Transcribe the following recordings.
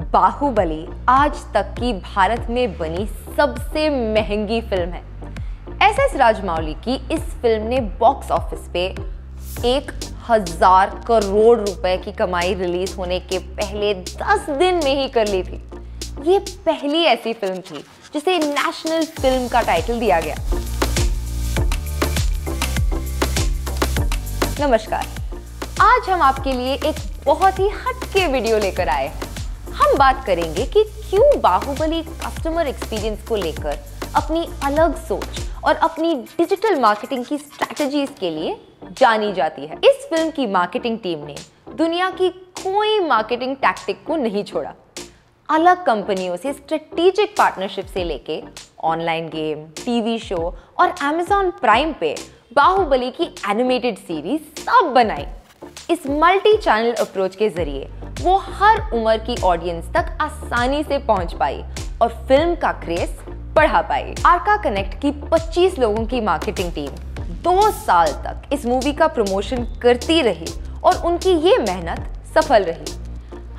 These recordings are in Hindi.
बाहुबली आज तक की भारत में बनी सबसे महँगी फ़िल्म है। एस एस राजमौली की इस फ़िल्म ने बॉक्स ऑफ़िस पे एक हज़ार करोड़ रुपए की कमाई रिलीज़ होने के पहले दस दिन में ही कर ली थी। ये पहली ऐसी फ़िल्म थी जिसे नेशनल फ़िल्म का टाइटल दिया गया। नमस्कार। आज हम आपके लिए एक बहुत ही हटके वीडियो लेकर आए हैं। हम बात करेंगे कि क्यों बाहुबली कस्टमर एक्सपीरियंस को लेकर अपनी अलग सोच और अपनी डिजिटल मार्केटिंग की स्ट्रैटेजीज के लिए जानी जाती है। इस फ़िल्म की मार्केटिंग टीम ने दुनिया की कोई मार्केटिंग टैक्टिक को नहीं छोड़ा। अलग कंपनियों से स्ट्रेटेजिक पार्टनरशिप से लेके ऑनलाइन गेम टीवी शो और Amazon प्राइम पे बाहुबली की एनिमेटेड सीरीज़ सब बनाई। इस मल्टी चैनल अप्रोच के ज़रिए वो हर उम्र की ऑडियंस तक आसानी से पहुँच पाई और फ़िल्म का क्रेज बढ़ा पाई। आरका कनेक्ट की 25 लोगों की मार्केटिंग टीम दो साल तक इस मूवी का प्रमोशन करती रही और उनकी ये मेहनत सफल रही।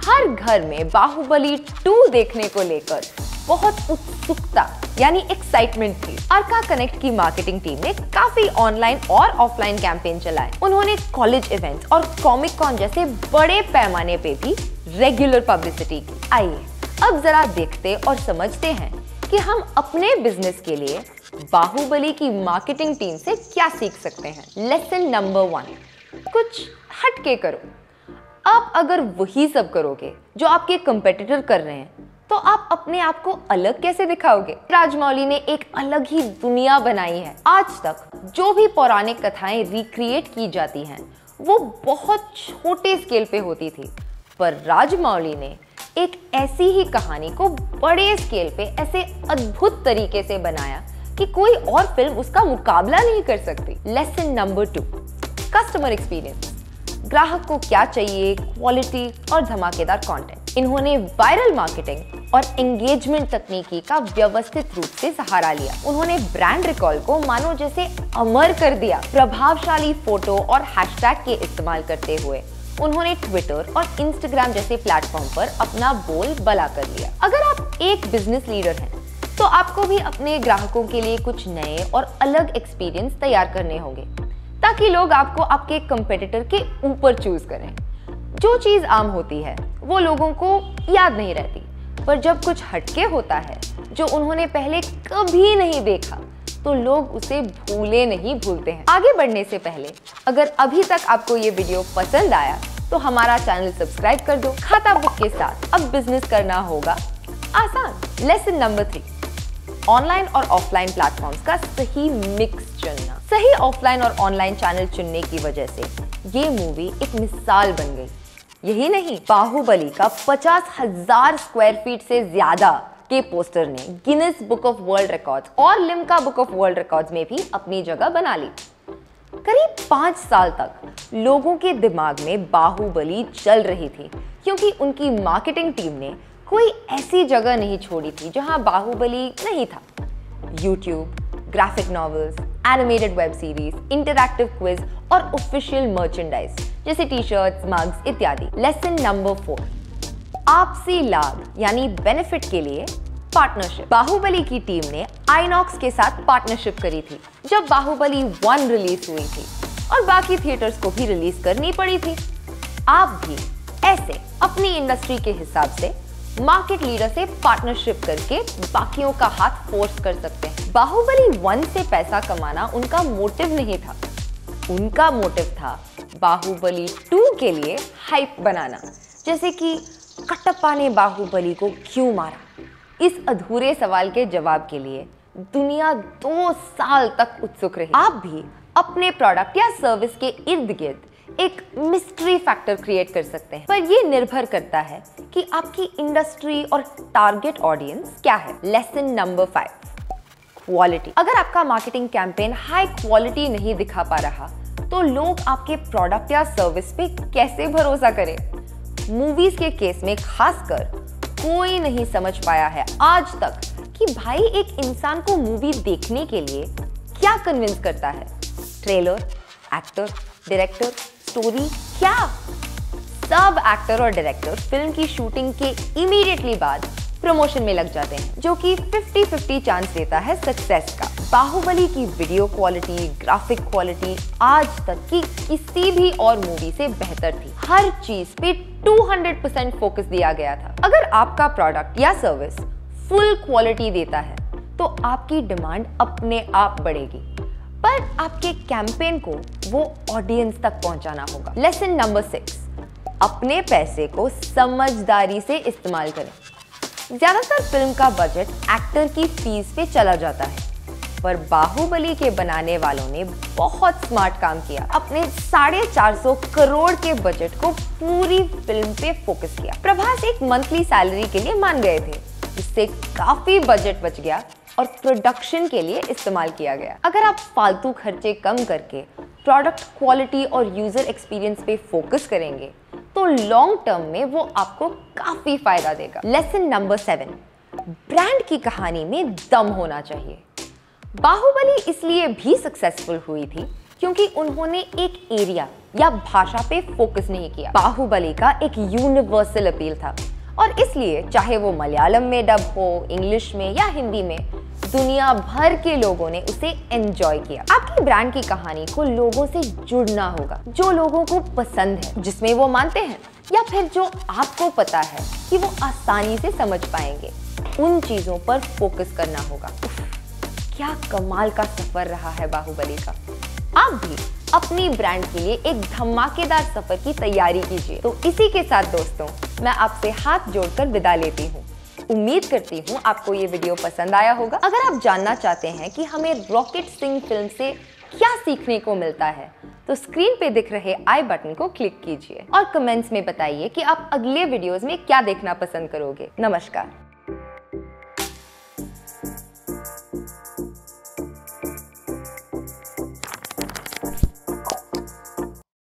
हर घर में बाहुबली 2 देखने को लेकर बहुत उत्सुकता, यानी एक्साइटमेंट थी। अर्का कनेक्ट की मार्केटिंग टीम ने काफ़ी ऑनलाइन और ऑफलाइन कैंपेन चलाए। उन्होंने कॉलेज इवेंट्स और कॉमिक कॉन जैसे बड़े पैमाने पे भी रेगुलर पब्लिसिटी की। आइए, अब जरा देखते और समझते हैं कि हम अपने बिज़नेस के लिए बाहुबली की मार्केटिंग टीम से क्या सीख सकते हैं। लेसन नंबर वन कुछ हटके करो। आप अगर वही सब करोगे जो आपके कंपेटिटर कर रहे हैं तो आप अपने आप को अलग कैसे दिखाओगे? राजमौली ने एक अलग ही दुनिया बनाई है। आज तक जो भी पौराणिक कथाएँ रिक्रिएट की जाती हैं, वो बहुत छोटे स्केल पे होती थी। पर राजमौली ने एक ऐसी ही कहानी को बड़े स्केल पे, ऐसे अद्भुत तरीके से बनाया कि कोई और फ़िल्म उसका मुकाबला नहीं कर सकती। Lesson number two customer experience ग्राहक को क्या चाहिए? क्वालिटी और धमाकेदार कंटेंट इन्होंने वायरल मार्केटिंग और एंगेजमेंट तकनीकी का व्यवस्थित रूप से सहारा लिया। उन्होंने ब्रांड रिकॉल को मानो जैसे अमर कर दिया, प्रभावशाली फ़ोटो और हैशटैग के इस्तेमाल करते हुए। उन्होंने ट्विटर और इंस्टाग्राम जैसे प्लेटफॉर्म पर अपना बोल बला कर लिया। अगर आप एक बिज़नेस लीडर हैं तो आपको भी अपने ग्राहकों के लिए कुछ नए और अलग एक्सपीरियंस तैयार करने होंगे, ताकि लोग आपको आपके कंपेटिटर के ऊपर चूज़ करें। जो चीज़ आम होती है वो लोगों को याद नहीं रहती। पर जब कुछ हटके होता है, जो उन्होंने पहले कभी नहीं देखा तो लोग उसे भूले नहीं भूलते हैं। आगे बढ़ने से पहले, अगर अभी तक आपको ये वीडियो पसंद आया तो हमारा चैनल सब्सक्राइब कर दो। खाता बुक के साथ। अब बिज़नेस करना होगा आसान। लेसन नंबर थ्री ऑनलाइन और ऑफलाइन प्लेटफॉर्म्स का सही मिक्स चुनना। सही ऑफलाइन और ऑनलाइन चैनल चुनने की वजह से ये मूवी एक मिसाल बन गई। यही नहीं, बाहुबली का पचास हज़ार स्क्वायर फीट से ज़्यादा के पोस्टर ने Guinness Book of World Records और Limca Book of World Records में भी अपनी जगह बना ली। करीब पाँच साल तक लोगों के दिमाग में बाहुबली चल रही थी, क्योंकि उनकी मार्केटिंग टीम ने कोई ऐसी जगह नहीं छोड़ी थी जहाँ बाहुबली नहीं था। YouTube graphic novels animated web series interactive quiz और ऑफिशियल मर्चेंडाइज जैसे टी शर्ट मग्स इत्यादि। लेसन नंबर फोर आपसी लाभ, यानी बेनिफिट के लिए पार्टनरशिप बाहुबली की टीम ने आईनॉक्स के साथ पार्टनरशिप करी थी, जब बाहुबली वन रिलीज़ हुई थी और बाकी थिएटर्स को भी रिलीज़ करनी पड़ी थी। आप भी ऐसे अपनी इंडस्ट्री के हिसाब से मार्केट लीडर से पार्टनरशिप करके बाकियों का हाथ फोर्स कर सकते हैं। बाहुबली वन से पैसा कमाना उनका मोटिव नहीं था। उनका मोटिव था बाहुबली टू के लिए हाइप बनाना। जैसे कि कटप्पा ने बाहुबली को क्यों मारा? इस अधूरे सवाल के जवाब के लिए दुनिया दो साल तक उत्सुक रही। आप भी अपने प्रोडक्ट या सर्विस के इर्द गिर्द एक मिस्ट्री फैक्टर क्रिएट कर सकते हैं। पर ये निर्भर करता है कि आपकी इंडस्ट्री और टारगेट ऑडियंस क्या है। लेसन नंबर फाइव क्वालिटी अगर आपका मार्केटिंग कैंपेन हाई क्वालिटी नहीं दिखा पा रहा तो लोग आपके प्रोडक्ट या सर्विस पे कैसे भरोसा करें? मूवीज़ के केस में खासकर कोई नहीं समझ पाया है आज तक कि भाई एक इंसान को मूवी देखने के लिए क्या कन्विंस करता है? ट्रेलर एक्टर डायरेक्टर स्टोरी क्या? सब एक्टर और डायरेक्टर फ़िल्म की शूटिंग के इमीडिएटली बाद प्रमोशन में लग जाते हैं, जो कि 50-50 चांस देता है सक्सेस का। बाहुबली की वीडियो क्वालिटी ग्राफिक क्वालिटी आज तक की किसी भी और मूवी से बेहतर थी। हर चीज़ पे 200% फोकस दिया गया था। अगर आपका प्रोडक्ट या सर्विस फुल क्वालिटी देता है तो आपकी डिमांड अपने आप बढ़ेगी। पर आपके कैंपेन को वो ऑडियंस तक पहुंचाना होगा। लेसन नंबर सिक्स अपने पैसे को समझदारी से इस्तेमाल करें। ज़्यादातर फ़िल्म का बजट एक्टर की फ़ीस पे चला जाता है, पर बाहुबली के बनाने वालों ने बहुत स्मार्ट काम किया। अपने साढ़े चार सौ करोड़ के बजट को पूरी फ़िल्म पे फोकस किया। प्रभास एक मंथली सैलरी के लिए मान गए थे, इससे काफ़ी बजट बच गया। और प्रोडक्शन के लिए इस्तेमाल किया गया। अगर आप फालतू खर्चे कम करके प्रोडक्ट क्वालिटी और यूज़र एक्सपीरियंस पे फोकस करेंगे तो लॉन्ग टर्म में वो आपको काफ़ी फ़ायदा देगा। लेसन नंबर सेवन ब्रांड की कहानी में दम होना चाहिए। बाहुबली इसलिए भी सक्सेसफुल हुई थी क्योंकि उन्होंने एक एरिया या भाषा पे फोकस नहीं किया। बाहुबली का एक यूनिवर्सल अपील था और इसलिए चाहे वो मलयालम में डब हो इंग्लिश में या हिंदी में दुनिया भर के लोगों ने उसे एंजॉय किया। आपकी ब्रांड की कहानी को लोगों से जुड़ना होगा, जो लोगों को पसंद है, जिसमें वो मानते हैं, या फिर जो आपको पता है कि वो आसानी से समझ पाएँगे। उन चीज़ों पर फोकस करना होगा। क्या कमाल का सफ़र रहा है बाहुबली का। आप भी अपनी ब्रांड के लिए एक धमाकेदार सफ़र की तैयारी कीजिए। तो इसी के साथ दोस्तों, मैं आपसे हाथ जोड़कर विदा लेती हूँ। उम्मीद करती हूँ आपको ये वीडियो पसंद आया होगा। अगर आप जानना चाहते हैं कि हमें रॉकेट सिंह फ़िल्म से क्या सीखने को मिलता है तो स्क्रीन पे दिख रहे आई बटन को क्लिक कीजिए और कमेंट्स में बताइए कि आप अगले वीडियोस में क्या देखना पसंद करोगे। नमस्कार।